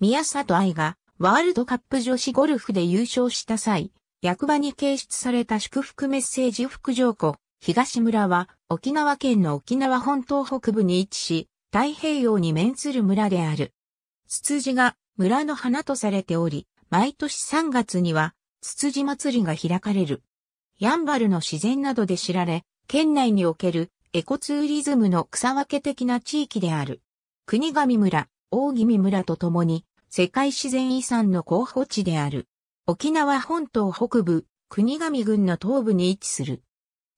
宮里愛がワールドカップ女子ゴルフで優勝した際、役場に掲出された祝福メッセージ副上庫、東村は沖縄県の沖縄本島北部に位置し、太平洋に面する村である。ツツジが村の花とされており、毎年3月にはツツジ祭りが開かれる。ヤンバルの自然などで知られ、県内におけるエコツーリズムの草分け的な地域である。国神村、大宜味村とともに世界自然遺産の候補地である。沖縄本島北部、国神郡の東部に位置する。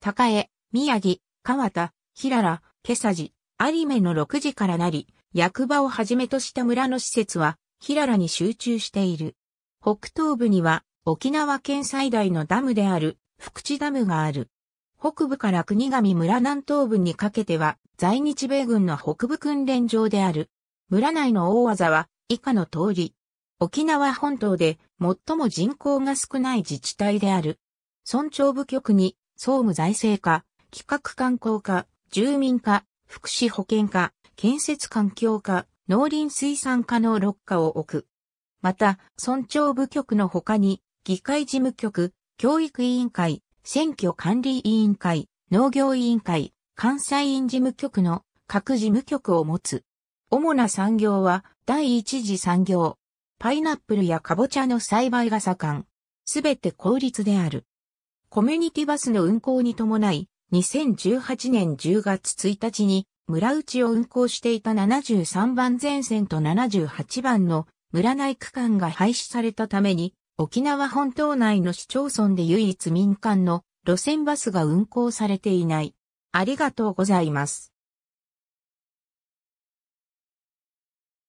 高江、宮城、川田、平良、今朝寺、有目の6時からなり、役場をはじめとした村の施設は、平良に集中している。北東部には、沖縄県最大のダムである、福地ダムがある。北部から国神村南東部にかけては、在日米軍の北部訓練場である。村内の大技は、以下の通り。沖縄本島で最も人口が少ない自治体である。村長部局に、総務財政課、企画観光課、住民課、福祉保健課、建設環境課、農林水産課の6課を置く。また、村長部局の他に、議会事務局、教育委員会、選挙管理委員会、農業委員会、関西院事務局の各事務局を持つ。主な産業は第一次産業。パイナップルやカボチャの栽培が盛ん。すべて公立である。コミュニティバスの運行に伴い、2018年10月1日に村内を運行していた73番前線と78番の村内区間が廃止されたために沖縄本島内の市町村で唯一民間の路線バスが運行されていない。ありがとうございます。